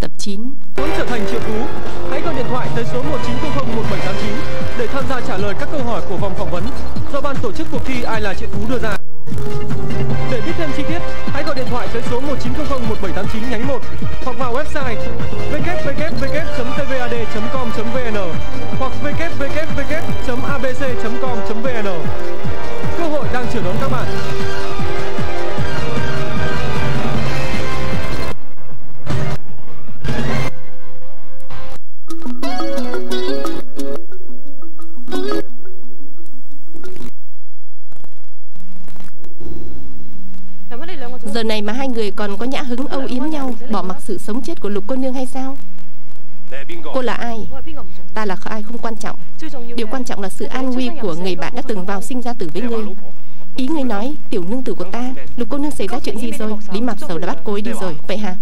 Tập 9 Muốn trở thành triệu phú, hãy gọi điện thoại tới số 1900 1789 để tham gia trả lời các câu hỏi của vòng phỏng vấn do ban tổ chức cuộc thi Ai là triệu phú đưa ra. Để biết thêm chi tiết, hãy gọi điện thoại tới số 1900 1789 nhánh 1 hoặc vào website www.tvad.com.vn hoặc www.abc.com.vn. Cơ hội đang chờ đón các bạn. Giờ này mà hai người còn có nhã hứng âu yếm nhau, Bỏ mặc sự sống chết của lục cô nương hay sao? Cô là ai? Ta là ai không quan trọng. Điều quan trọng là sự an nguy của người bạn đã từng vào sinh ra tử với ngươi. Ý ngươi nói, tiểu nương tử của ta, Lục cô nương xảy ra chuyện gì rồi? Lý Mạc Sầu đã bắt cô ấy đi rồi, Vậy hả?